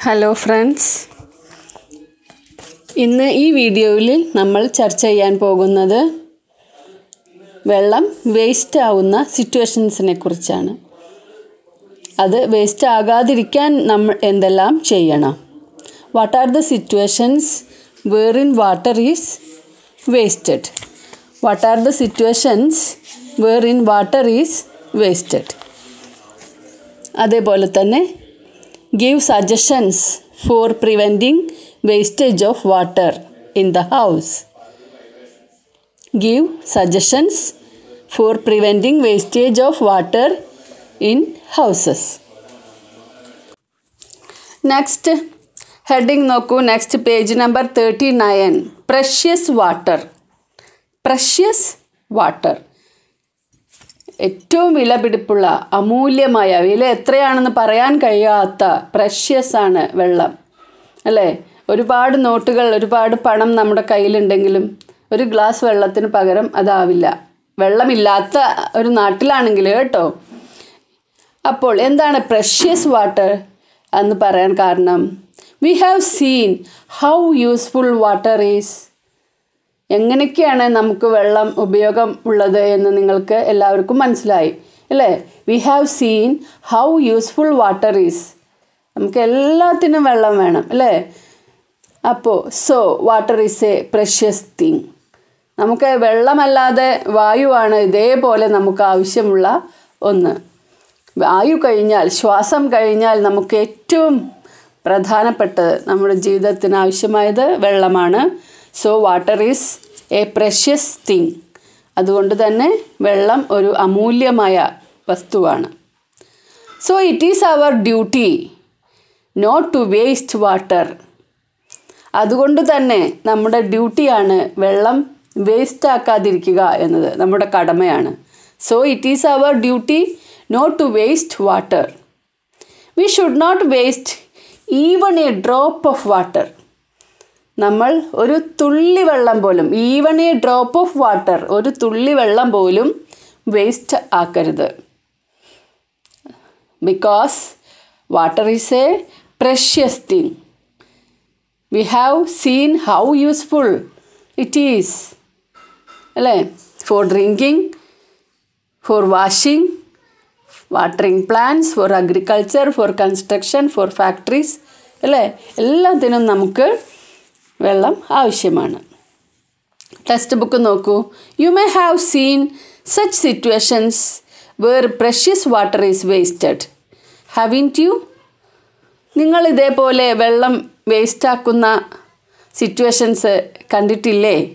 Hello friends ഇന്ന് ഈ വീഡിയോയിൽ നമ്മൾ ചർച്ച ചെയ്യാൻ പോകുന്നത് വെള്ളം വേസ്റ്റ് ആവുന്ന സിറ്റുവേഷൻസിനെ കുറിച്ചാണ്. അത് വേസ്റ്റ് ആകാതിരിക്കാൻ നമ്മൾ എന്തെല്ലാം ചെയ്യണം? What are the situations where in water is wasted what are the situations where in water is wasted അതേപോലെ തന്നെ give suggestions for preventing wastage of water in the house give suggestions for preventing wastage of water in houses next heading നോക്കൂ next page number thirty nine precious water precious water ഏറ്റവും വിലപിടിപ്പുള്ള അമൂല്യമായ വില എത്രയാണെന്ന് പറയാൻ കഴിയാത്ത പ്രഷ്യസ് ആണ് വെള്ളം. അല്ലേ? ഒരുപാട് നോട്ടുകൾ ഒരുപാട് പണം നമ്മുടെ കയ്യിലുണ്ടെങ്കിലും ഒരു ഗ്ലാസ് വെള്ളത്തിന് പകരം അതാവില്ല. വെള്ളമില്ലാത്ത ഒരു നാട്ടിലാണെങ്കിൽ കേട്ടോ. അപ്പോൾ എന്താണ് പ്രഷ്യസ് വാട്ടർ എന്ന് പറയാൻ കാരണം? We have seen how useful water is എങ്ങനെയൊക്കെയാണ് നമുക്ക് വെള്ളം ഉപയോഗം ഉള്ളത് എന്ന് നിങ്ങൾക്ക് എല്ലാവർക്കും മനസ്സിലായി അല്ലേ? We have seen how useful water is നമുക്ക് എല്ലാത്തിനും വെള്ളം വേണം അല്ലേ? അപ്പോൾ so water is a precious thing നമുക്ക് വെള്ളമല്ലാതെ വായുവാണ് ഇതേപോലെ നമുക്ക് ആവശ്യമുള്ള ഒന്ന്. വായു കഴിഞ്ഞാൽ ശ്വാസം കഴിഞ്ഞാൽ നമുക്ക് ഏറ്റവും പ്രധാനപ്പെട്ടത് നമ്മുടെ ജീവിതത്തിന് ആവശ്യമായത് വെള്ളമാണ്. So water is a precious thing അതുകൊണ്ട് തന്നെ വെള്ളം ഒരു അമൂല്യമായ വസ്തുവാണ്. So it is our duty not to waste water അതുകൊണ്ട് തന്നെ നമ്മുടെ ഡ്യൂട്ടിയാണ് വെള്ളം വേസ്റ്റ് ആക്കാതിരിക്കുക എന്നത് നമ്മുടെ കടമയാണ്. So it is our duty not to waste water we should not waste even a drop of water നമ്മൾ ഒരു തുള്ളി വെള്ളം പോലും even a drop of water ഒരു തുള്ളി വെള്ളം പോലും വേസ്റ്റ് ആക്കരുത്. Because water is a precious thing we have seen how useful it is അല്ലേ? For drinking for washing watering plants for agriculture for construction for factories അല്ലേ? എല്ലാത്തിനും നമുക്ക് വെള്ളം ആവശ്യമാണ്. ടെക്സ്റ്റ് ബുക്ക് നോക്കൂ. You may have seen such situations where precious water is wasted having you നിങ്ങൾ ഇതേപോലെ വെള്ളം വേസ്റ്റാക്കുന്ന സിറ്റുവേഷൻസ് കണ്ടിട്ടില്ലേ?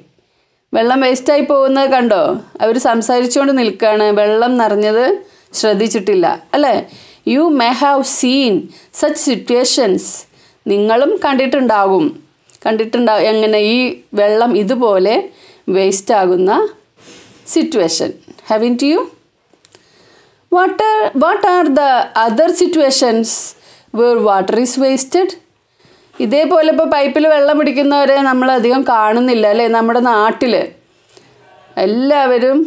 വെള്ളം വേസ്റ്റായി പോകുന്നത് കണ്ടോ? അവർ സംസാരിച്ചുകൊണ്ട് നിൽക്കുകയാണ്. വെള്ളം നിറഞ്ഞത് ശ്രദ്ധിച്ചിട്ടില്ല അല്ലേ? You may have seen such situations നിങ്ങളും കണ്ടിട്ടുണ്ടാകും കണ്ടിട്ടുണ്ടാവും എങ്ങനെ ഈ വെള്ളം ഇതുപോലെ വേസ്റ്റ് ആകുന്ന situation having to you what are what are the other situations where water is wasted ഇതേപോലെ ഇപ്പോൾ പൈപ്പിൽ വെള്ളം പിടിക്കുന്നവരെ നമ്മൾ അധികം കാണുന്നില്ല അല്ലേ? നമ്മുടെ നാട്ടിൽ എല്ലാവരും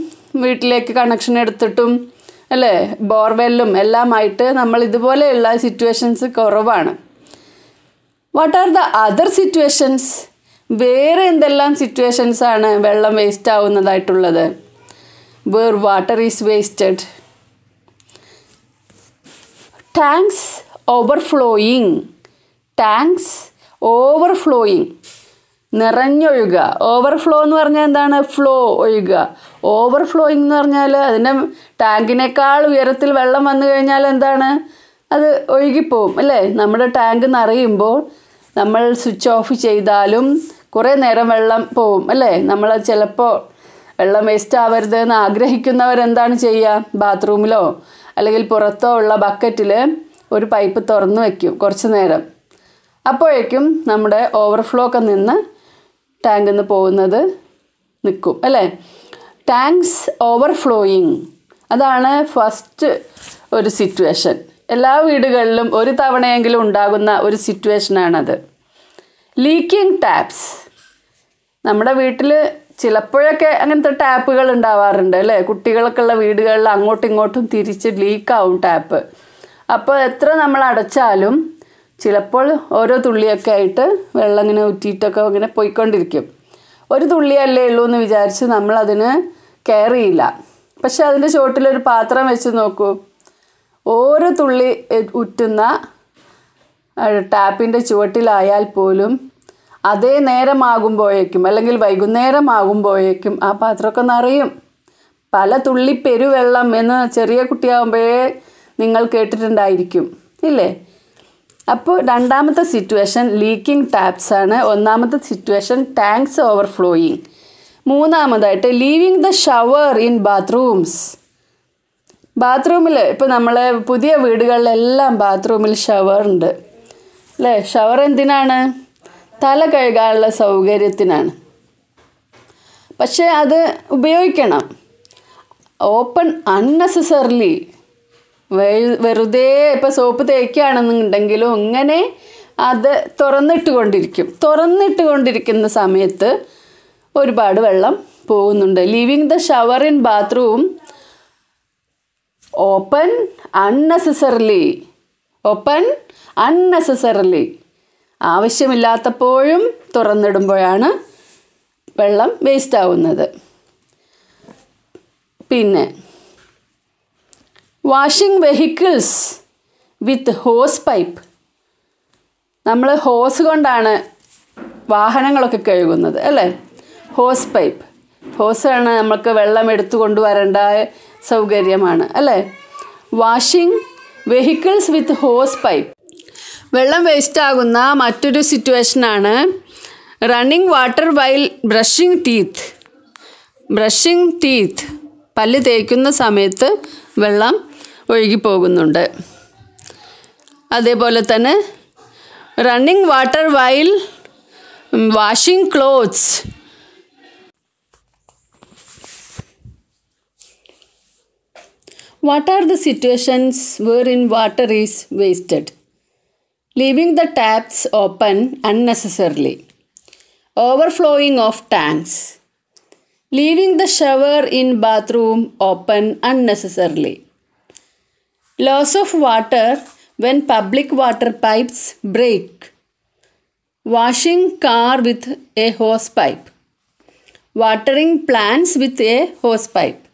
വീട്ടിലേക്ക് കണക്ഷൻ എടുത്തിട്ടും അല്ലേ? ബോർവെല്ലും എല്ലാമായിട്ട് നമ്മൾ ഇതുപോലെയുള്ള സിറ്റുവേഷൻസ് കുറവാണ്. What are the other situations വേറെ എന്തെല്ലാം സിറ്റുവേഷൻസ് ആണ് വെള്ളം waste ആവുന്നതായിട്ടുള്ളത്? Where water is wasted tanks overflowing tanks overflowing നിറഞ്ഞൊഴുകുക overflow എന്ന് പറഞ്ഞാൽ എന്താണ്? ഫ്ലോ ഒഴുകുക ഓവർഫ്ലോയിങ് എന്ന് പറഞ്ഞാൽ അതിന്റെ ടാങ്കിനേക്കാൾ ഉയരത്തിൽ വെള്ളം വന്നു കഴിഞ്ഞാൽ എന്താണ്? അത് ഒഴുകിപ്പോവും അല്ലേ? നമ്മുടെ ടാങ്ക് നിറയുമ്പോൾ നമ്മൾ സ്വിച്ച് ഓഫ് ചെയ്താലും കുറേ നേരം വെള്ളം പോവും അല്ലേ? നമ്മൾ ചിലപ്പോൾ വെള്ളം വേസ്റ്റ് ആവരുത് എന്ന് ആഗ്രഹിക്കുന്നവരെന്താണ് ചെയ്യുക ബാത്റൂമിലോ അല്ലെങ്കിൽ പുറത്തോ ഉള്ള ബക്കറ്റിൽ ഒരു പൈപ്പ് തുറന്നു വയ്ക്കും കുറച്ച് നേരം. അപ്പോഴേക്കും നമ്മുടെ ഓവർഫ്ലോ ഒക്കെ നിന്ന് ടാങ്കിൽ നിന്ന് പോകുന്നത് നിൽക്കും അല്ലേ? ടാങ്ക്സ് ഓവർഫ്ലോയിങ് അതാണ് ഫസ്റ്റ് ഒരു സിറ്റുവേഷൻ എല്ലാ വീടുകളിലും ഒരു തവണയെങ്കിലും ഉണ്ടാകുന്ന ഒരു സിറ്റുവേഷനാണത്. ലീക്കിംഗ് ടാപ്സ് നമ്മുടെ വീട്ടിൽ ചിലപ്പോഴൊക്കെ അങ്ങനത്തെ ടാപ്പുകൾ ഉണ്ടാവാറുണ്ട് അല്ലേ? കുട്ടികളൊക്കെ ഉള്ള വീടുകളിൽ അങ്ങോട്ടും ഇങ്ങോട്ടും തിരിച്ച് ലീക്കാവും ടാപ്പ്. അപ്പോൾ എത്ര നമ്മൾ അടച്ചാലും ചിലപ്പോൾ ഓരോ തുള്ളിയൊക്കെ ആയിട്ട് വെള്ളം ഇങ്ങനെ ഊറ്റിയിട്ടൊക്കെ ഇങ്ങനെ പോയിക്കൊണ്ടിരിക്കും. ഒരു തുള്ളിയല്ലേ ഉള്ളൂ എന്ന് വിചാരിച്ച് നമ്മളതിന് കെയർ ചെയ്യില്ല. പക്ഷെ അതിന്റെ ചോട്ടിലൊരു പാത്രം വെച്ച് നോക്കൂ. ഓരോ തുള്ളി ഉറ്റുന്ന ടാപ്പിന്റെ ചുവട്ടിലായാൽ പോലും അതേ നേരമാകുമ്പോഴേക്കും അല്ലെങ്കിൽ വൈകുന്നേരമാകുമ്പോഴേക്കും ആ പാത്രമൊക്കെ നിറയും. പല തുള്ളി പെരുവെള്ളം എന്ന് ചെറിയ കുട്ടിയാകുമ്പോഴേ നിങ്ങൾ കേട്ടിട്ടുണ്ടായിരിക്കും ഇല്ലേ? അപ്പോൾ രണ്ടാമത്തെ സിറ്റുവേഷൻ ലീക്കിംഗ് ടാപ്സ് ആണ്. ഒന്നാമത്തെ സിറ്റുവേഷൻ ടാങ്ക്സ് ഓവർഫ്ലോയിങ് മൂന്നാമതായിട്ട് leaving the shower in bathrooms ബാത്റൂമിൽ ഇപ്പോൾ നമ്മളെ പുതിയ വീടുകളിലെല്ലാം ബാത്റൂമിൽ ഷവർ ഉണ്ട്. അല്ലേ ഷവർ എന്തിനാണ്? തല കഴുകാനുള്ള സൗകര്യത്തിനാണ്. പക്ഷേ അത് ഉപയോഗിക്കണം. ഓപ്പൺ അൺനെസസറിലി വെറുതെ ഇപ്പോൾ സോപ്പ് തേക്കുകയാണെന്നുണ്ടെങ്കിലും ഇങ്ങനെ അത് തുറന്നിട്ട് കൊണ്ടിരിക്കും തുറന്നിട്ട് കൊണ്ടിരിക്കുന്ന സമയത്ത് ഒരുപാട് വെള്ളം പോകുന്നുണ്ട്. Leaving the shower in bathroom open unnecessarily open unnecessarily ആവശ്യമില്ലാത്തപ്പോഴും തുറന്നിടുമ്പോഴാണ് വെള്ളം വേസ്റ്റ് ആവുന്നത് പിന്നെ washing vehicles with hose pipe നമ്മൾ ഹോസ് കൊണ്ടാണ് വാഹനങ്ങളൊക്കെ കഴുകുന്നത് അല്ലേ? ഹോസ് പൈപ്പ് ഹോസാണ് നമുക്ക് വെള്ളം എടുത്തു കൊണ്ടുവരേണ്ട സൗകര്യമാണ് അല്ലേ? Washing vehicles with hose pipe വെള്ളം വേസ്റ്റ് ആകുന്ന മറ്റൊരു സിറ്റുവേഷനാണ് running water while brushing teeth brushing teeth പല്ല് തേക്കുന്ന സമയത്ത് വെള്ളം ഒഴുകിപ്പോകുന്നുണ്ട്. അതേപോലെ തന്നെ running water while washing clothes What are the situations wherein water is wasted? Leaving the taps open unnecessarily. Overflowing of tanks. Leaving the shower in bathroom open unnecessarily. Loss of water when public water pipes break. Washing car with a hose pipe. Watering plants with a hose pipe.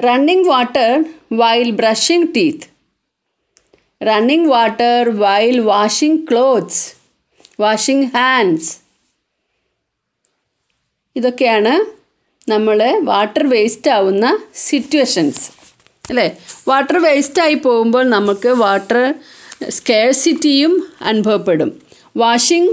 Running water while brushing teeth. Running water while washing clothes. Washing hands. ഇതൊക്കെയാണ് നമ്മൾ water waste ആവുന്ന situations അല്ലേ water waste ആയി പോകുമ്പോൾ നമുക്ക് water സ്കേഴ്സിറ്റിയും അനുഭവപ്പെടും washing